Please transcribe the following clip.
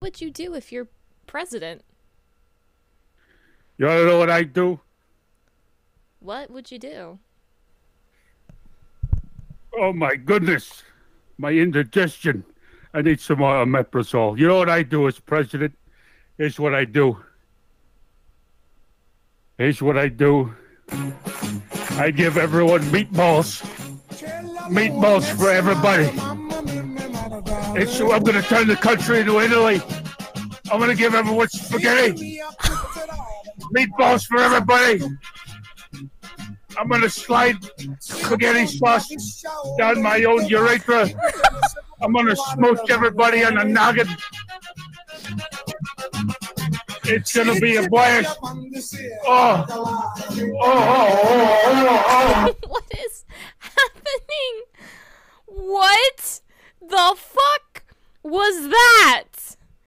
What would you do if you're president? You wanna know what I'd do? What would you do? Oh my goodness, my indigestion. I need some more omeprazole. You know what I do as president? Here's what I do. Here's what I do. I give everyone meatballs. Meatballs for everybody. It's, I'm gonna turn the country into Italy. I'm gonna give everyone spaghetti. Meatballs for everybody. I'm gonna slide spaghetti sauce down my own urethra. I'm gonna smooch everybody on the noggin. It's gonna be a blast. Oh, oh, oh, oh, oh, oh. what is happening? What the fuck was that?